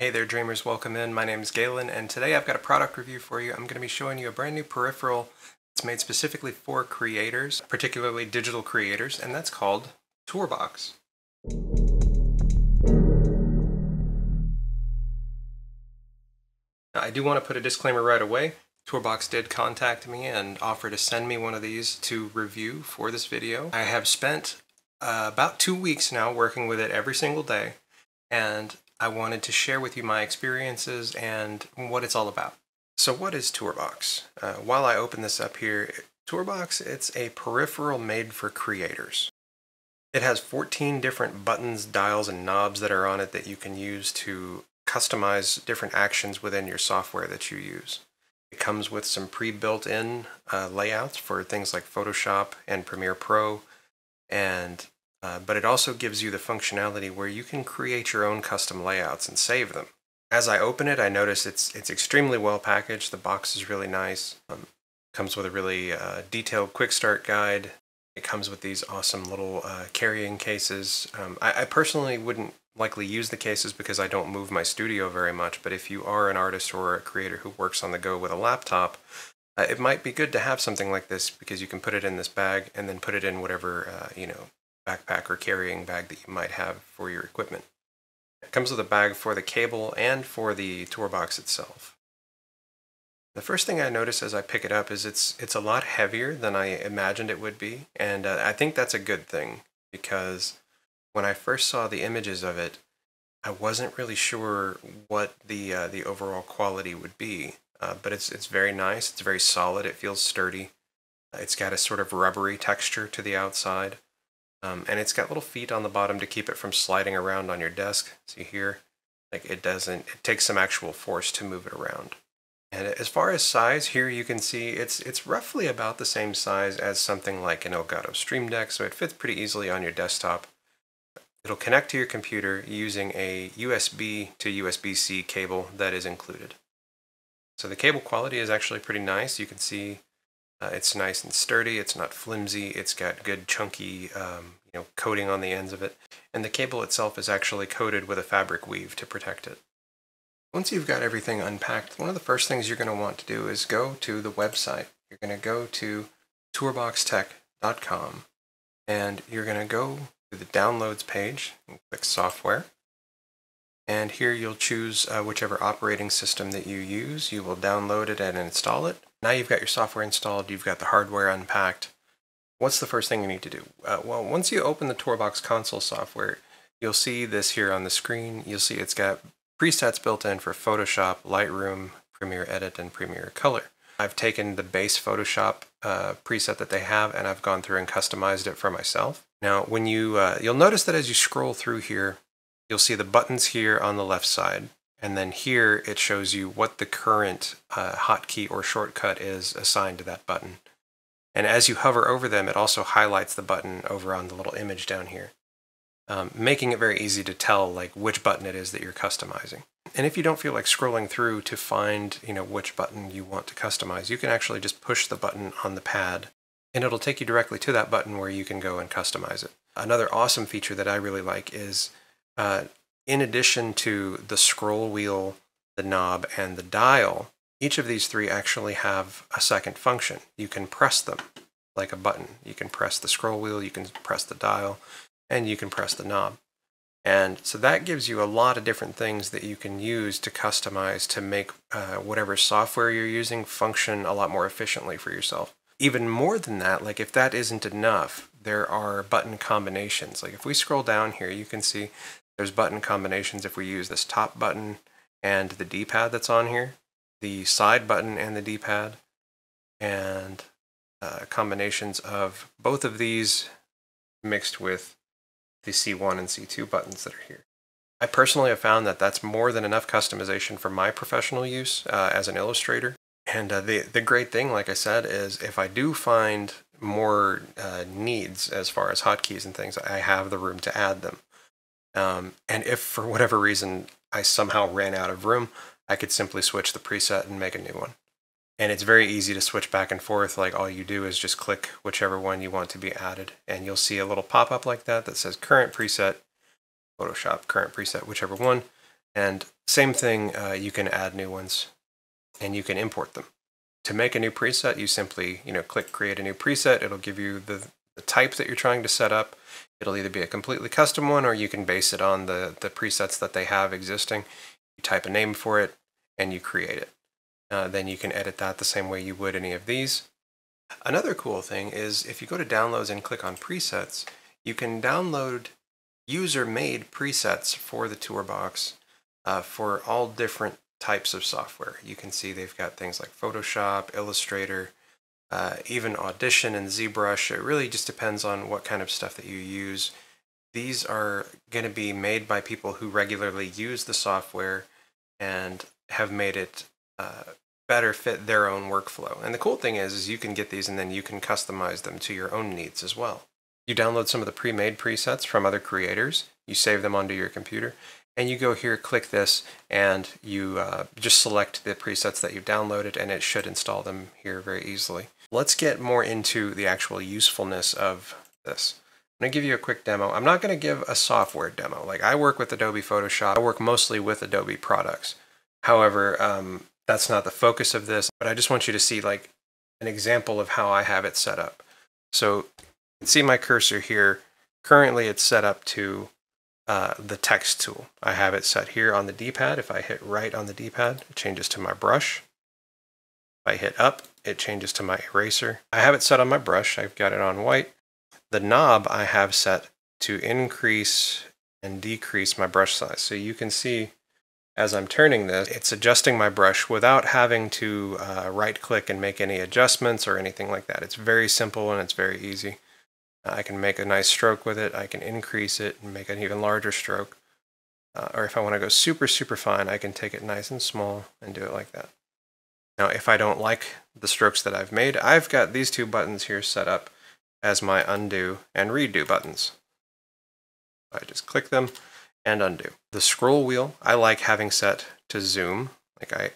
Hey there dreamers, welcome in. My name is Galen and today I've got a product review for you. I'm going to be showing you a brand new peripheral that's made specifically for creators, particularly digital creators, and that's called Tourbox. Now, I do want to put a disclaimer right away. Tourbox did contact me and offer to send me one of these to review for this video. I have spent uh, about two weeks now working with it every single day and I wanted to share with you my experiences and what it's all about. So what is Tourbox? Uh, while I open this up here, Tourbox, it's a peripheral made for creators. It has 14 different buttons, dials, and knobs that are on it that you can use to customize different actions within your software that you use. It comes with some pre-built in uh, layouts for things like Photoshop and Premiere Pro and uh, but it also gives you the functionality where you can create your own custom layouts and save them. As I open it, I notice it's it's extremely well packaged. The box is really nice. Um, comes with a really uh, detailed quick start guide. It comes with these awesome little uh, carrying cases. Um, I, I personally wouldn't likely use the cases because I don't move my studio very much, but if you are an artist or a creator who works on the go with a laptop, uh, it might be good to have something like this because you can put it in this bag and then put it in whatever, uh, you know, backpack or carrying bag that you might have for your equipment. It comes with a bag for the cable and for the Tourbox itself. The first thing I notice as I pick it up is it's it's a lot heavier than I imagined it would be, and uh, I think that's a good thing because when I first saw the images of it, I wasn't really sure what the uh, the overall quality would be. Uh, but it's it's very nice. It's very solid. It feels sturdy. It's got a sort of rubbery texture to the outside. Um, and it's got little feet on the bottom to keep it from sliding around on your desk. See here, like it doesn't, it takes some actual force to move it around. And as far as size, here you can see it's it's roughly about the same size as something like an Elgato Stream Deck, so it fits pretty easily on your desktop. It'll connect to your computer using a USB to USB-C cable that is included. So the cable quality is actually pretty nice. You can see uh, it's nice and sturdy. It's not flimsy. It's got good chunky, um, you know, coating on the ends of it. And the cable itself is actually coated with a fabric weave to protect it. Once you've got everything unpacked, one of the first things you're going to want to do is go to the website. You're going to go to tourboxtech.com and you're going to go to the downloads page and click software. And here you'll choose uh, whichever operating system that you use. You will download it and install it. Now you've got your software installed, you've got the hardware unpacked. What's the first thing you need to do? Uh, well, once you open the Tourbox console software, you'll see this here on the screen. You'll see it's got presets built in for Photoshop, Lightroom, Premiere Edit, and Premiere Color. I've taken the base Photoshop uh, preset that they have and I've gone through and customized it for myself. Now, when you, uh, you'll notice that as you scroll through here, you'll see the buttons here on the left side. And then here it shows you what the current uh, hotkey or shortcut is assigned to that button. And as you hover over them, it also highlights the button over on the little image down here, um, making it very easy to tell like which button it is that you're customizing. And if you don't feel like scrolling through to find you know which button you want to customize, you can actually just push the button on the pad and it'll take you directly to that button where you can go and customize it. Another awesome feature that I really like is uh, in addition to the scroll wheel, the knob, and the dial, each of these three actually have a second function. You can press them like a button. You can press the scroll wheel, you can press the dial, and you can press the knob. And so that gives you a lot of different things that you can use to customize to make uh, whatever software you're using function a lot more efficiently for yourself. Even more than that, like if that isn't enough, there are button combinations. Like if we scroll down here, you can see there's button combinations if we use this top button and the D-pad that's on here, the side button and the D-pad, and uh, combinations of both of these mixed with the C1 and C2 buttons that are here. I personally have found that that's more than enough customization for my professional use uh, as an illustrator. And uh, the, the great thing, like I said, is if I do find more uh, needs as far as hotkeys and things, I have the room to add them. Um, and if for whatever reason I somehow ran out of room, I could simply switch the preset and make a new one. And it's very easy to switch back and forth. Like all you do is just click whichever one you want to be added. And you'll see a little pop up like that that says current preset, Photoshop, current preset, whichever one. And same thing, uh, you can add new ones and you can import them. To make a new preset, you simply, you know, click create a new preset. It'll give you the, the type that you're trying to set up. It'll either be a completely custom one or you can base it on the, the presets that they have existing. You type a name for it and you create it. Uh, then you can edit that the same way you would any of these. Another cool thing is if you go to downloads and click on presets, you can download user-made presets for the Tourbox uh, for all different types of software. You can see they've got things like Photoshop, Illustrator, uh, even Audition and ZBrush. It really just depends on what kind of stuff that you use. These are going to be made by people who regularly use the software and have made it uh, better fit their own workflow. And the cool thing is, is you can get these and then you can customize them to your own needs as well. You download some of the pre-made presets from other creators, you save them onto your computer, and you go here, click this, and you uh, just select the presets that you've downloaded and it should install them here very easily. Let's get more into the actual usefulness of this. I'm going to give you a quick demo. I'm not going to give a software demo. Like I work with Adobe Photoshop. I work mostly with Adobe products. However, um, that's not the focus of this, but I just want you to see like an example of how I have it set up. So see my cursor here. Currently it's set up to uh, the text tool. I have it set here on the D-pad. If I hit right on the D-pad, it changes to my brush. I hit up, it changes to my eraser. I have it set on my brush. I've got it on white. The knob I have set to increase and decrease my brush size. So you can see as I'm turning this, it's adjusting my brush without having to uh, right click and make any adjustments or anything like that. It's very simple and it's very easy. I can make a nice stroke with it. I can increase it and make an even larger stroke. Uh, or if I want to go super, super fine, I can take it nice and small and do it like that. Now, if I don't like the strokes that I've made, I've got these two buttons here set up as my undo and redo buttons. I just click them and undo. The scroll wheel, I like having set to zoom. Like I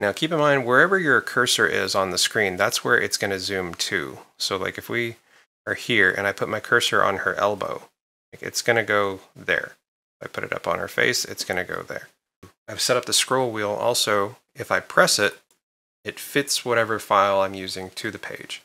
Now keep in mind, wherever your cursor is on the screen, that's where it's going to zoom to. So like if we are here and I put my cursor on her elbow, it's going to go there. If I put it up on her face, it's going to go there. I've set up the scroll wheel also, if I press it, it fits whatever file I'm using to the page.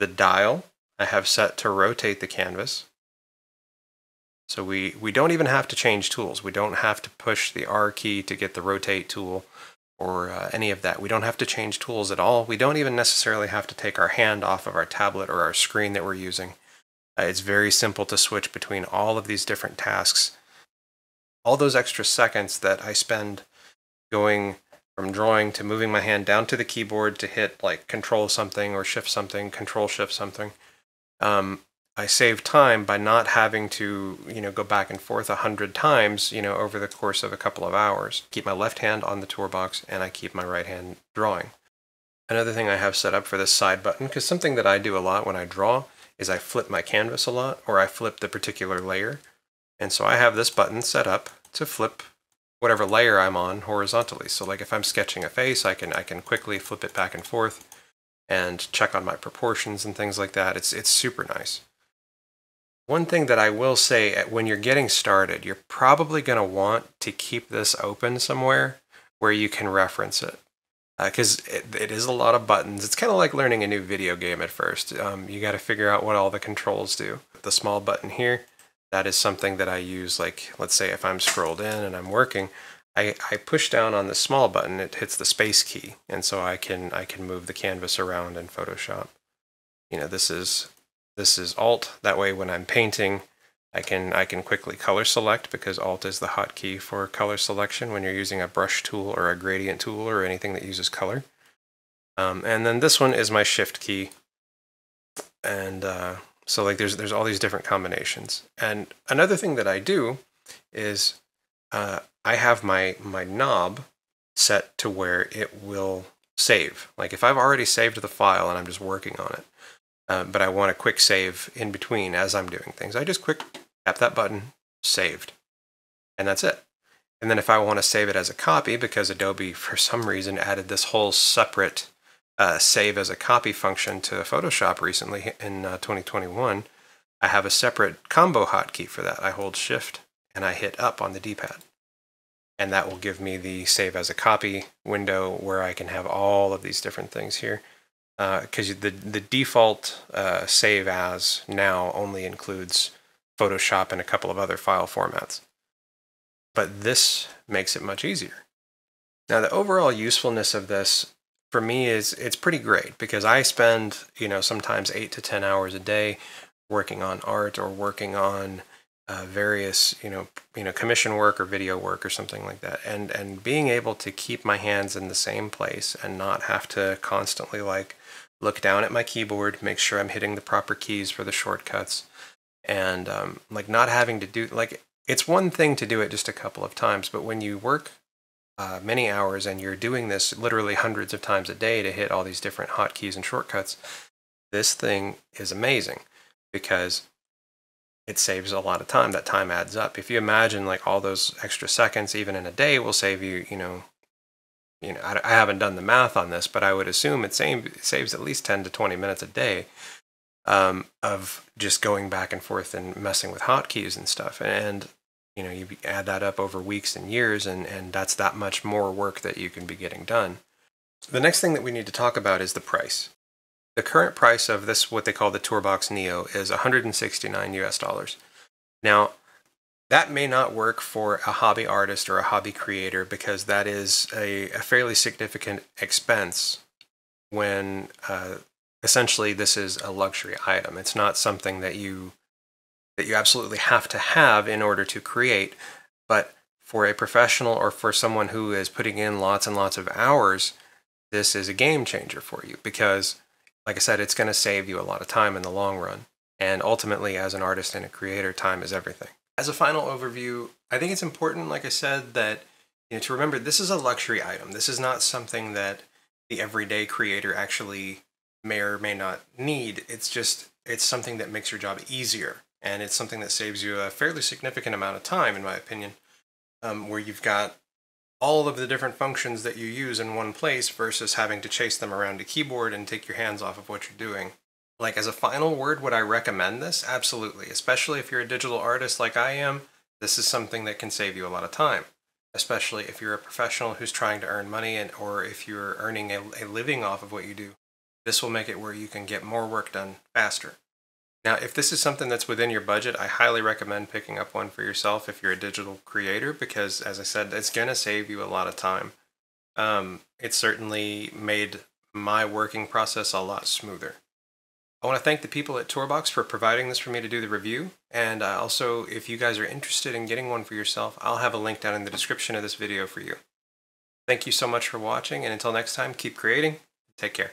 The dial I have set to rotate the canvas. So we, we don't even have to change tools. We don't have to push the R key to get the rotate tool or uh, any of that. We don't have to change tools at all. We don't even necessarily have to take our hand off of our tablet or our screen that we're using. Uh, it's very simple to switch between all of these different tasks. All those extra seconds that I spend going from drawing to moving my hand down to the keyboard to hit like control something or shift something, control shift something. Um, I save time by not having to, you know, go back and forth a hundred times, you know, over the course of a couple of hours. Keep my left hand on the Tourbox and I keep my right hand drawing. Another thing I have set up for this side button, because something that I do a lot when I draw is I flip my canvas a lot or I flip the particular layer. And so I have this button set up to flip whatever layer I'm on horizontally. So like if I'm sketching a face, I can I can quickly flip it back and forth and check on my proportions and things like that. It's it's super nice. One thing that I will say uh, when you're getting started, you're probably going to want to keep this open somewhere where you can reference it. Because uh, it, it is a lot of buttons. It's kind of like learning a new video game at first. Um, you got to figure out what all the controls do. The small button here, that is something that I use, like, let's say if I'm scrolled in and I'm working, I, I push down on the small button, it hits the space key, and so I can I can move the canvas around in Photoshop. You know, this is this is Alt. That way when I'm painting, I can, I can quickly color select because Alt is the hotkey for color selection when you're using a brush tool or a gradient tool or anything that uses color. Um, and then this one is my Shift key. And uh, so like there's, there's all these different combinations. And another thing that I do is uh, I have my, my knob set to where it will save. Like if I've already saved the file and I'm just working on it, uh, but I want a quick save in between as I'm doing things. I just quick tap that button, saved, and that's it. And then if I want to save it as a copy, because Adobe for some reason added this whole separate uh, save as a copy function to Photoshop recently in uh, 2021, I have a separate combo hotkey for that. I hold shift and I hit up on the D-pad. and that will give me the save as a copy window where I can have all of these different things here. Because uh, the, the default uh, save as now only includes Photoshop and a couple of other file formats. But this makes it much easier. Now, the overall usefulness of this for me is it's pretty great because I spend, you know, sometimes eight to 10 hours a day working on art or working on uh, various, you know, you know, commission work or video work or something like that. And, and being able to keep my hands in the same place and not have to constantly like look down at my keyboard, make sure I'm hitting the proper keys for the shortcuts and um, like not having to do like it's one thing to do it just a couple of times, but when you work uh, many hours and you're doing this literally hundreds of times a day to hit all these different hotkeys and shortcuts, this thing is amazing because it saves a lot of time. That time adds up. If you imagine like all those extra seconds, even in a day, will save you, you know, you know, I, I haven't done the math on this, but I would assume it, save, saves at least 10 to 20 minutes a day um, of just going back and forth and messing with hotkeys and stuff. And you know, you add that up over weeks and years, and, and that's that much more work that you can be getting done. The next thing that we need to talk about is the price. The current price of this, what they call the Tourbox Neo, is 169 US dollars. Now, that may not work for a hobby artist or a hobby creator because that is a, a fairly significant expense when uh, essentially this is a luxury item. It's not something that you that you absolutely have to have in order to create. But for a professional or for someone who is putting in lots and lots of hours, this is a game changer for you because, like I said, it's going to save you a lot of time in the long run. And ultimately, as an artist and a creator, time is everything. As a final overview, I think it's important, like I said, that you know, to remember this is a luxury item. This is not something that the everyday creator actually may or may not need. It's just it's something that makes your job easier and it's something that saves you a fairly significant amount of time, in my opinion, um, where you've got all of the different functions that you use in one place versus having to chase them around a keyboard and take your hands off of what you're doing. Like, as a final word, would I recommend this? Absolutely. Especially if you're a digital artist like I am, this is something that can save you a lot of time. Especially if you're a professional who's trying to earn money and, or if you're earning a, a living off of what you do. This will make it where you can get more work done faster. Now, if this is something that's within your budget, I highly recommend picking up one for yourself if you're a digital creator because, as I said, it's going to save you a lot of time. Um, it certainly made my working process a lot smoother. I want to thank the people at Tourbox for providing this for me to do the review. And uh, also, if you guys are interested in getting one for yourself, I'll have a link down in the description of this video for you. Thank you so much for watching, and until next time, keep creating. Take care.